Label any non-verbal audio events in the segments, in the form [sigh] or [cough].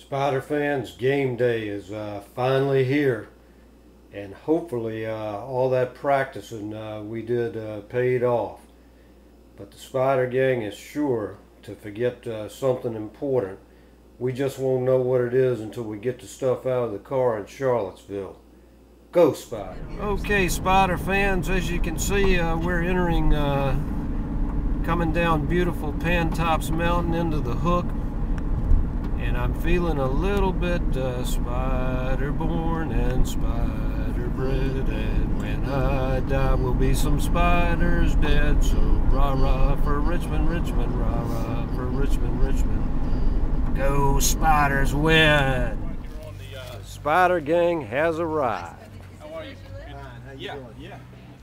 Spider fans, game day is uh, finally here, and hopefully uh, all that practicing uh, we did uh, paid off. But the Spider gang is sure to forget uh, something important. We just won't know what it is until we get the stuff out of the car in Charlottesville. Go Spider! Okay, Spider fans, as you can see, uh, we're entering, coming down beautiful Pantops Mountain into the Hook and I'm feeling a little bit uh, spider born and spider bred and when I die will be some spiders dead. So rah rah for Richmond Richmond rah rah for Richmond Richmond. Go spiders win. Spider gang has arrived how are you? Yeah. yeah.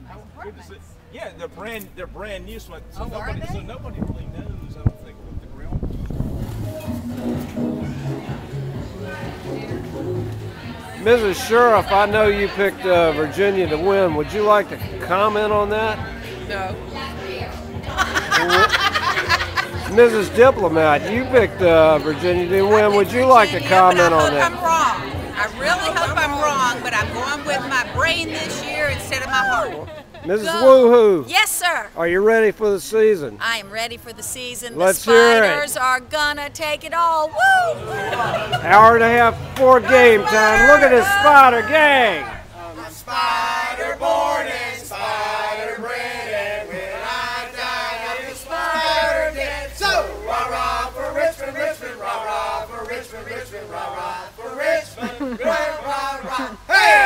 How, good to see yeah they're brand they're brand new so, so oh, nobody so nobody really knows Mrs. Sheriff, I know you picked uh, Virginia to win. Would you like to comment on that? No. [laughs] Mrs. Diplomat, you picked uh, Virginia to win. Would you like to comment on that? I really hope I'm wrong. I really hope I'm wrong, but I'm going with my brain this year instead of my heart. Mrs. Woohoo. Yes, sir. Are you ready for the season? I am ready for the season. Let's the spiders are gonna take it all. Woo! Hour and a half before game time. Look at this spider gang. I'm a spider born and spider bred, and when I die, I'm a spider dead. So rah rah for Richmond, Richmond, rah rah for Richmond, Richmond, rah rah for Richmond, [laughs] rah rah rah. Hey!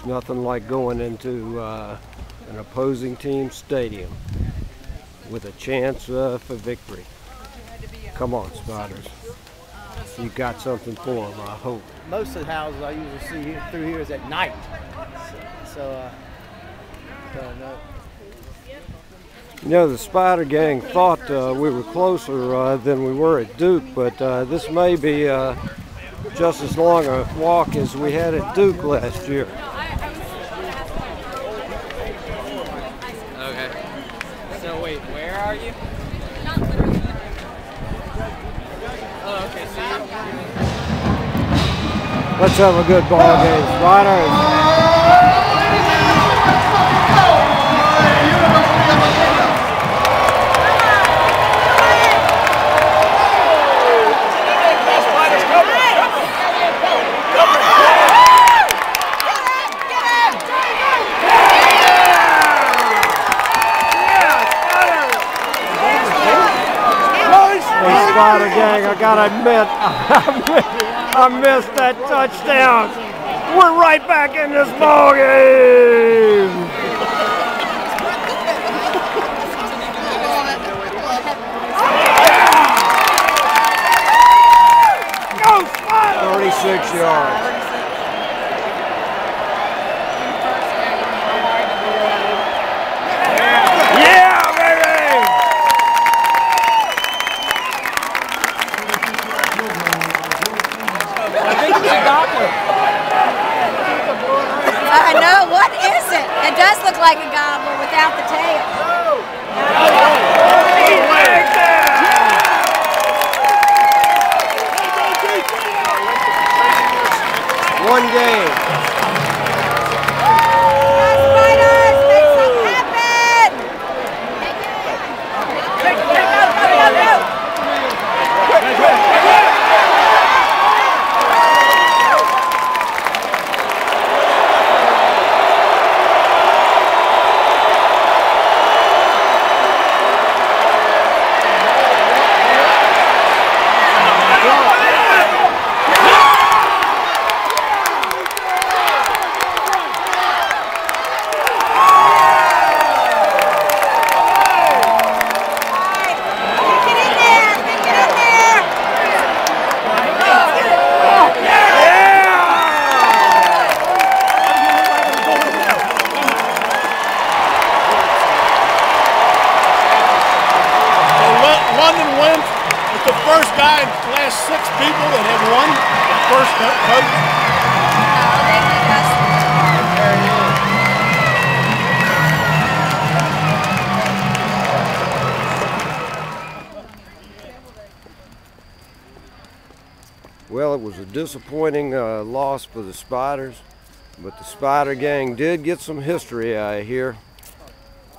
There's nothing like going into uh, an opposing team stadium with a chance uh, for victory. Come on, Spiders. You got something for them, I hope. Most of the houses I usually see here, through here is at night. So, so uh, so no. You know, the Spider Gang thought uh, we were closer uh, than we were at Duke, but uh, this may be uh, just as long a walk as we had at Duke last year. are you? Oh, okay, so Let's have a good ball game. Riders. Spider gang, I gotta admit, [laughs] I missed that touchdown. We're right back in this ball game. Go 36 yards. I know. What is it? It does look like a gobbler without the tail. One game. guy last six people that have won the first vote? Well, it was a disappointing uh, loss for the Spiders, but the Spider Gang did get some history out of here.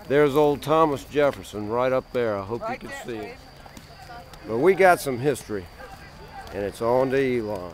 There's old Thomas Jefferson right up there. I hope right you can there, see it but we got some history, and it's on to Elon.